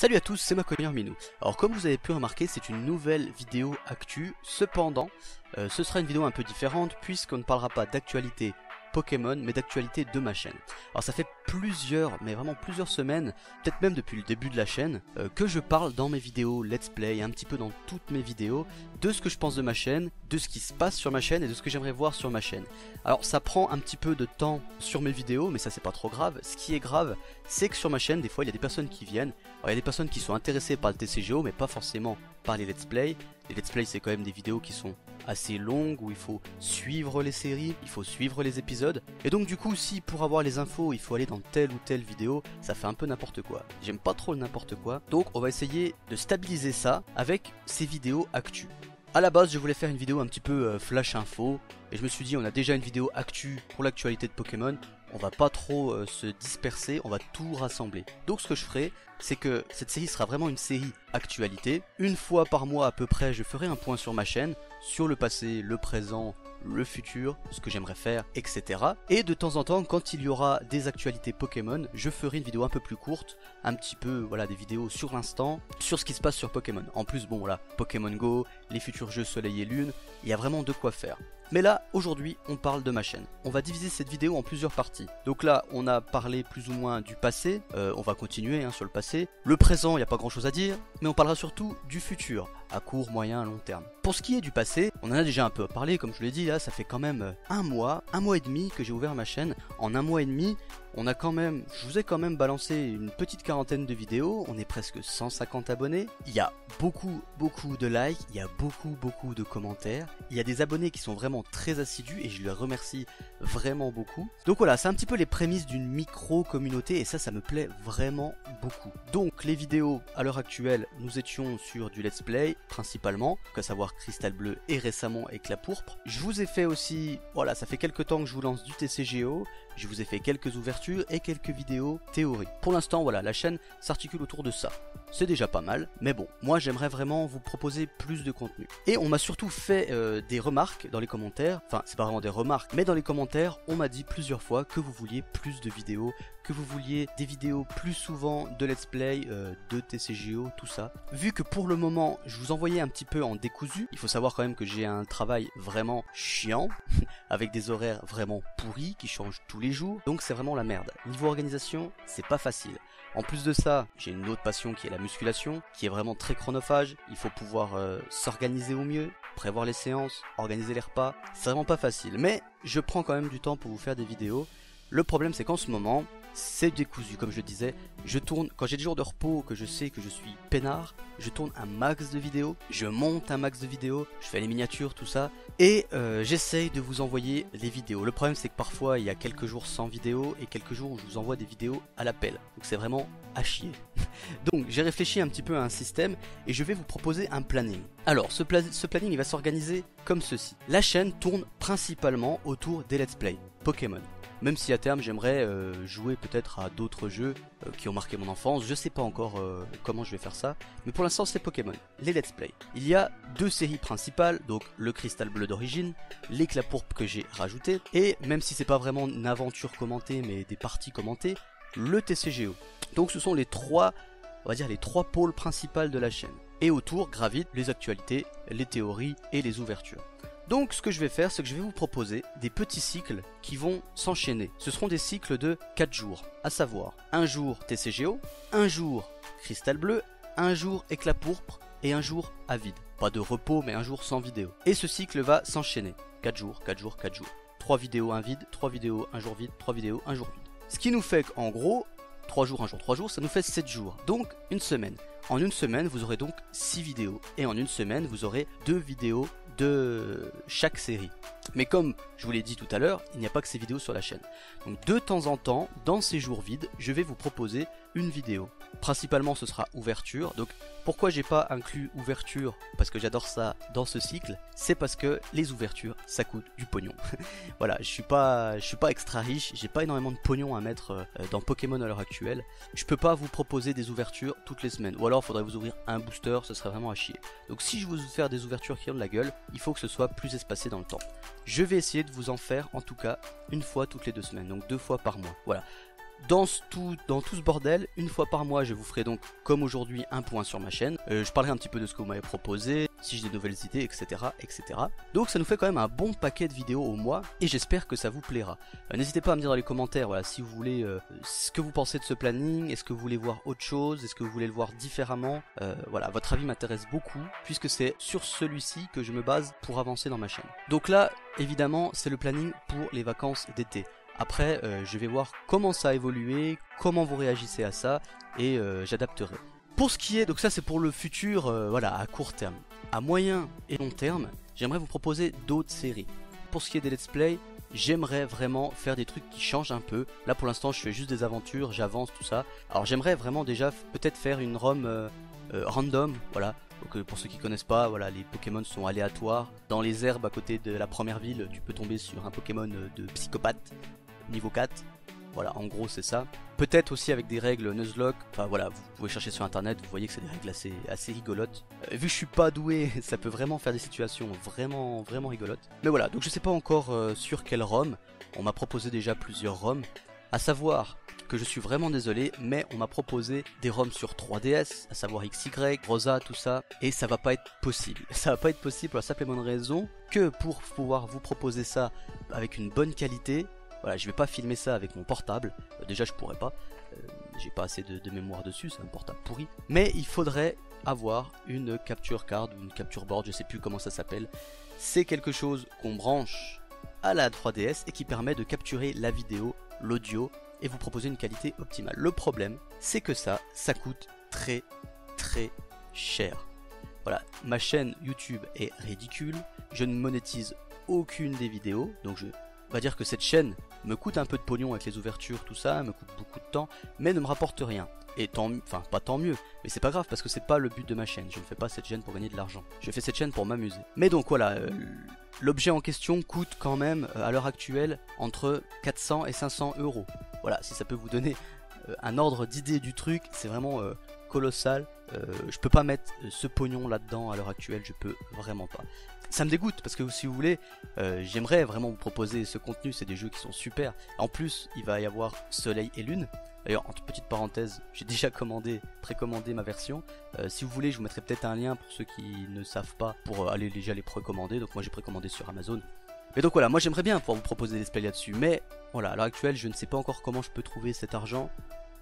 Salut à tous, c'est Maconier Minou. Alors comme vous avez pu remarquer, c'est une nouvelle vidéo actu. Cependant, euh, ce sera une vidéo un peu différente puisqu'on ne parlera pas d'actualité Pokémon, mais d'actualité de ma chaîne. Alors ça fait plusieurs, mais vraiment plusieurs semaines, peut-être même depuis le début de la chaîne, euh, que je parle dans mes vidéos let's play, un petit peu dans toutes mes vidéos, de ce que je pense de ma chaîne, de ce qui se passe sur ma chaîne et de ce que j'aimerais voir sur ma chaîne. Alors ça prend un petit peu de temps sur mes vidéos, mais ça c'est pas trop grave. Ce qui est grave, c'est que sur ma chaîne, des fois il y a des personnes qui viennent, il y a des personnes qui sont intéressées par le TCGO, mais pas forcément par les let's play. Les let's play c'est quand même des vidéos qui sont assez longue où il faut suivre les séries, il faut suivre les épisodes. Et donc du coup si pour avoir les infos il faut aller dans telle ou telle vidéo, ça fait un peu n'importe quoi. J'aime pas trop le n'importe quoi. Donc on va essayer de stabiliser ça avec ces vidéos actu. A la base je voulais faire une vidéo un petit peu euh, flash info et je me suis dit on a déjà une vidéo actu pour l'actualité de Pokémon, on va pas trop euh, se disperser, on va tout rassembler. Donc ce que je ferai, c'est que cette série sera vraiment une série actualité. Une fois par mois à peu près, je ferai un point sur ma chaîne, sur le passé, le présent, le futur, ce que j'aimerais faire, etc. Et de temps en temps, quand il y aura des actualités Pokémon, je ferai une vidéo un peu plus courte, un petit peu, voilà, des vidéos sur l'instant, sur ce qui se passe sur Pokémon. En plus, bon, voilà, Pokémon Go, les futurs jeux Soleil et Lune, il y a vraiment de quoi faire. Mais là, aujourd'hui, on parle de ma chaîne. On va diviser cette vidéo en plusieurs parties. Donc là, on a parlé plus ou moins du passé, euh, on va continuer hein, sur le passé. Le présent, il n'y a pas grand chose à dire, mais on parlera surtout du futur, à court, moyen, long terme. Pour ce qui est du passé, on en a déjà un peu parlé, comme je l'ai dit, là, ça fait quand même euh, un mois, un mois et demi que j'ai ouvert ma chaîne. En un mois et demi, on a quand même, je vous ai quand même balancé une petite quarantaine de vidéos, on est presque 150 abonnés, il y a beaucoup beaucoup de likes, il y a beaucoup beaucoup de commentaires, il y a des abonnés qui sont vraiment très assidus et je les remercie vraiment beaucoup. Donc voilà, c'est un petit peu les prémices d'une micro communauté et ça ça me plaît vraiment beaucoup. Donc les vidéos à l'heure actuelle, nous étions sur du let's play principalement, à savoir Cristal Bleu et récemment Éclat Pourpre. Je vous ai fait aussi, voilà, ça fait quelques temps que je vous lance du TCGO, je vous ai fait quelques ouvertures et quelques vidéos théorie. Pour l'instant, voilà, la chaîne s'articule autour de ça. C'est déjà pas mal, mais bon, moi j'aimerais vraiment vous proposer plus de contenu. Et on m'a surtout fait euh, des remarques dans les commentaires, enfin c'est pas vraiment des remarques, mais dans les commentaires, on m'a dit plusieurs fois que vous vouliez plus de vidéos, que vous vouliez des vidéos plus souvent de let's play, euh, de TCGO, tout ça. Vu que pour le moment, je vous envoyais un petit peu en décousu, il faut savoir quand même que j'ai un travail vraiment chiant, avec des horaires vraiment pourris qui changent tous les jours, donc c'est vraiment la merde. Niveau organisation, c'est pas facile. En plus de ça, j'ai une autre passion qui est la musculation, qui est vraiment très chronophage. Il faut pouvoir euh, s'organiser au mieux, prévoir les séances, organiser les repas. C'est vraiment pas facile, mais je prends quand même du temps pour vous faire des vidéos. Le problème c'est qu'en ce moment, c'est décousu comme je disais. Je tourne, quand j'ai des jours de repos, que je sais que je suis peinard, je tourne un max de vidéos, je monte un max de vidéos, je fais les miniatures, tout ça, et euh, j'essaye de vous envoyer les vidéos. Le problème c'est que parfois il y a quelques jours sans vidéo et quelques jours où je vous envoie des vidéos à l'appel. Donc c'est vraiment à chier. Donc j'ai réfléchi un petit peu à un système et je vais vous proposer un planning. Alors ce, planning il va s'organiser comme ceci. La chaîne tourne principalement autour des let's play Pokémon. Même si à terme j'aimerais euh, jouer peut-être à d'autres jeux euh, qui ont marqué mon enfance, je sais pas encore euh, comment je vais faire ça, mais pour l'instant c'est Pokémon, les Let's Play. Il y a deux séries principales, donc le Cristal Bleu d'origine, l'éclat pourpre que j'ai rajouté, et même si c'est pas vraiment une aventure commentée mais des parties commentées, le TCGO. Donc ce sont les trois, on va dire les trois pôles principales de la chaîne. Et autour gravitent les actualités, les théories et les ouvertures. Donc ce que je vais faire, c'est que je vais vous proposer des petits cycles qui vont s'enchaîner. Ce seront des cycles de 4 jours, à savoir un jour TCGO, un jour Cristal Bleu, un jour Éclat Pourpre et un jour Avide. Pas de repos, mais un jour sans vidéo. Et ce cycle va s'enchaîner. 4 jours, 4 jours, 4 jours. 3 vidéos, un vide, 3 vidéos, un jour vide, 3 vidéos, un jour vide. Ce qui nous fait qu'en gros, 3 jours, un jour, 3 jours, ça nous fait 7 jours. Donc une semaine. En une semaine, vous aurez donc 6 vidéos. Et en une semaine, vous aurez 2 vidéos de chaque série. Mais comme je vous l'ai dit tout à l'heure, il n'y a pas que ces vidéos sur la chaîne. Donc de temps en temps, dans ces jours vides, je vais vous proposer une vidéo. Principalement ce sera ouverture. Donc pourquoi j'ai pas inclus ouverture? Parce que j'adore ça dans ce cycle. C'est parce que les ouvertures, ça coûte du pognon. voilà, je suis pas, je suis pas extra riche. J'ai pas énormément de pognon à mettre euh, dans Pokémon à l'heure actuelle. Je peux pas vous proposer des ouvertures toutes les semaines. Ou alors faudrait vous ouvrir un booster, ce serait vraiment à chier. Donc si je veux faire des ouvertures qui ont de la gueule, il faut que ce soit plus espacé dans le temps. Je vais essayer de vous en faire en tout cas une fois toutes les deux semaines, donc deux fois par mois. Voilà. Dans tout, dans tout ce bordel, une fois par mois, je vous ferai donc, comme aujourd'hui, un point sur ma chaîne. Euh, je parlerai un petit peu de ce que vous m'avez proposé, si j'ai des nouvelles idées, etc., etc. Donc ça nous fait quand même un bon paquet de vidéos au mois, et j'espère que ça vous plaira. Euh, n'hésitez pas à me dire dans les commentaires, voilà, si vous voulez, euh, ce que vous pensez de ce planning, est-ce que vous voulez voir autre chose, est-ce que vous voulez le voir différemment? voilà, votre avis m'intéresse beaucoup, puisque c'est sur celui-ci que je me base pour avancer dans ma chaîne. Donc là, évidemment, c'est le planning pour les vacances d'été. Après, euh, je vais voir comment ça a évolué, comment vous réagissez à ça, et euh, j'adapterai. Pour ce qui est, donc ça c'est pour le futur, euh, voilà, à court terme. À moyen et long terme, j'aimerais vous proposer d'autres séries. Pour ce qui est des let's play, j'aimerais vraiment faire des trucs qui changent un peu. Là pour l'instant je fais juste des aventures, j'avance, tout ça. Alors j'aimerais vraiment déjà peut-être faire une ROM random, voilà. Pour ceux qui connaissent pas, voilà, les Pokémon sont aléatoires. Dans les herbes à côté de la première ville, tu peux tomber sur un Pokémon de psychopathe niveau 4. Voilà, en gros c'est ça. Peut-être aussi avec des règles Nuzlocke. Enfin voilà, vous pouvez chercher sur internet, vous voyez que c'est des règles assez, rigolotes. Euh, vu que je suis pas doué, ça peut vraiment faire des situations vraiment, vraiment rigolotes. Mais voilà, donc je sais pas encore euh, sur quel ROM. On m'a proposé déjà plusieurs ROM. À savoir que je suis vraiment désolé, mais on m'a proposé des ROMs sur 3DS, à savoir XY, Rosa, tout ça, et ça va pas être possible. Ça va pas être possible pour la simple et bonne raison que pour pouvoir vous proposer ça avec une bonne qualité, voilà, je vais pas filmer ça avec mon portable. Euh, déjà, je pourrais pas. Euh, j'ai pas assez de, mémoire dessus, c'est un portable pourri. Mais il faudrait avoir une capture card ou une capture board, je sais plus comment ça s'appelle. C'est quelque chose qu'on branche à la 3DS et qui permet de capturer la vidéo, l'audio et vous proposer une qualité optimale. Le problème, c'est que ça, ça coûte très très cher. Voilà, ma chaîne YouTube est ridicule, je ne monétise aucune des vidéos, donc je on va dire que cette chaîne me coûte un peu de pognon avec les ouvertures, tout ça, me coûte beaucoup de temps, mais ne me rapporte rien. Et tant, enfin pas tant mieux, mais c'est pas grave parce que c'est pas le but de ma chaîne. Je ne fais pas cette chaîne pour gagner de l'argent. Je fais cette chaîne pour m'amuser. Mais donc voilà, euh, l'objet en question coûte quand même euh, à l'heure actuelle entre 400 et 500 euros. Voilà, si ça peut vous donner euh, un ordre d'idée du truc, c'est vraiment colossal. je peux pas mettre ce pognon là-dedans à l'heure actuelle, je peux vraiment pas ça me dégoûte parce que si vous voulez, euh, j'aimerais vraiment vous proposer ce contenu. C'est des jeux qui sont super. En plus, il va y avoir Soleil et Lune. D'ailleurs, entre petites parenthèses, j'ai déjà commandé, précommandé ma version. Euh, si vous voulez, je vous mettrai peut-être un lien pour ceux qui ne savent pas pour euh, aller déjà les précommander. Donc moi j'ai précommandé sur Amazon. Mais donc voilà, moi j'aimerais bien pouvoir vous proposer des displays là-dessus. Mais voilà, à l'heure actuelle, je ne sais pas encore comment je peux trouver cet argent.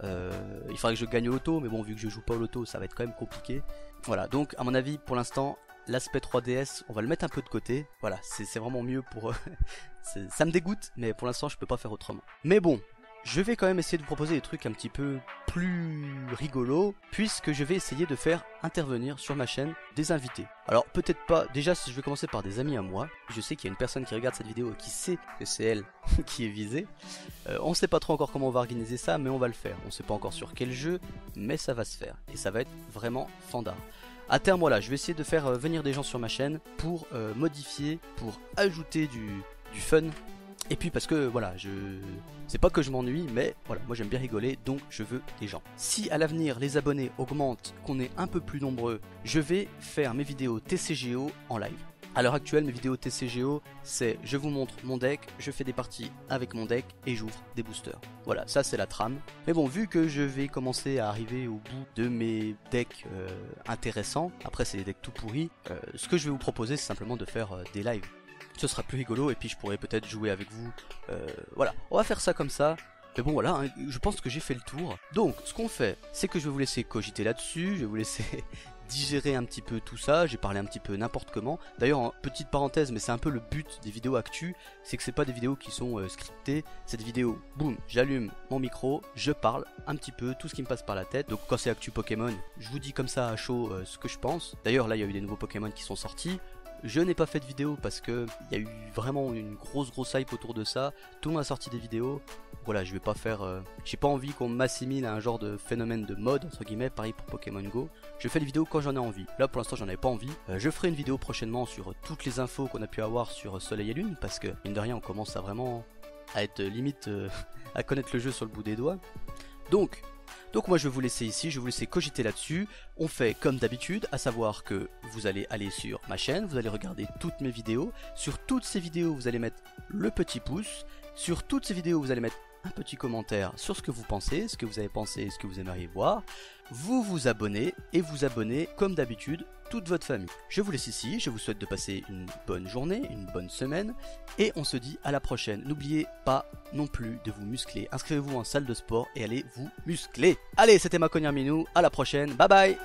il faudrait que je gagne au loto, mais bon, vu que je joue pas au loto, ça va être quand même compliqué. Voilà, donc à mon avis, pour l'instant, l'aspect 3DS, on va le mettre un peu de côté. Voilà, c'est vraiment mieux pour... ça me dégoûte, mais pour l'instant, je peux pas faire autrement. Mais bon, je vais quand même essayer de vous proposer des trucs un petit peu plus rigolos, puisque je vais essayer de faire intervenir sur ma chaîne des invités. Alors peut-être pas, déjà je vais commencer par des amis à moi, je sais qu'il y a une personne qui regarde cette vidéo et qui sait que c'est elle qui est visée. Euh, on sait pas trop encore comment on va organiser ça, mais on va le faire. On sait pas encore sur quel jeu, mais ça va se faire. Et ça va être vraiment fandard. À terme, voilà, je vais essayer de faire euh, venir des gens sur ma chaîne pour euh, modifier, pour ajouter du, fun. Et puis parce que voilà, je c'est pas que je m'ennuie, mais voilà, moi j'aime bien rigoler, donc je veux des gens. Si à l'avenir les abonnés augmentent, qu'on est un peu plus nombreux, je vais faire mes vidéos TCGO en live. À l'heure actuelle, mes vidéos TCGO, c'est je vous montre mon deck, je fais des parties avec mon deck et j'ouvre des boosters. Voilà, ça c'est la trame. Mais bon, vu que je vais commencer à arriver au bout de mes decks euh, intéressants, après c'est des decks tout pourris, euh, ce que je vais vous proposer c'est simplement de faire euh, des lives. Ce sera plus rigolo et puis je pourrai peut-être jouer avec vous. voilà, on va faire ça comme ça. Mais bon voilà, hein, je pense que j'ai fait le tour. Donc ce qu'on fait, c'est que je vais vous laisser cogiter là-dessus, je vais vous laisser digérer un petit peu tout ça, j'ai parlé un petit peu n'importe comment. D'ailleurs, petite parenthèse, mais c'est un peu le but des vidéos actu, c'est que c'est pas des vidéos qui sont euh, scriptées, c'est des vidéos, boum, j'allume mon micro, je parle un petit peu tout ce qui me passe par la tête. Donc quand c'est actu Pokémon, je vous dis comme ça à chaud euh, ce que je pense. D'ailleurs là, il y a eu des nouveaux Pokémon qui sont sortis. Je n'ai pas fait de vidéo parce que il y a eu vraiment une grosse grosse hype autour de ça. Tout le monde a sorti des vidéos. Voilà, je vais pas faire. Euh, j'ai pas envie qu'on m'assimile à un genre de phénomène de mode entre guillemets. Pareil pour Pokémon Go. Je fais des vidéos quand j'en ai envie. Là pour l'instant j'en avais pas envie. Euh, je ferai une vidéo prochainement sur toutes les infos qu'on a pu avoir sur Soleil et Lune parce que mine de rien on commence à vraiment à être limite euh, à connaître le jeu sur le bout des doigts. Donc donc moi je vais vous laisser ici, je vais vous laisser cogiter là-dessus. On fait comme d'habitude, à savoir que vous allez aller sur ma chaîne, vous allez regarder toutes mes vidéos. Sur toutes ces vidéos, vous allez mettre le petit pouce. Sur toutes ces vidéos, vous allez mettre un petit commentaire sur ce que vous pensez, ce que vous avez pensé, ce que vous aimeriez voir. Vous vous abonnez et vous abonnez comme d'habitude toute votre famille. Je vous laisse ici, je vous souhaite de passer une bonne journée, une bonne semaine et on se dit à la prochaine. N'oubliez pas non plus de vous muscler. Inscrivez-vous en salle de sport et allez vous muscler. Allez, c'était ma Minou, à la prochaine. Bye bye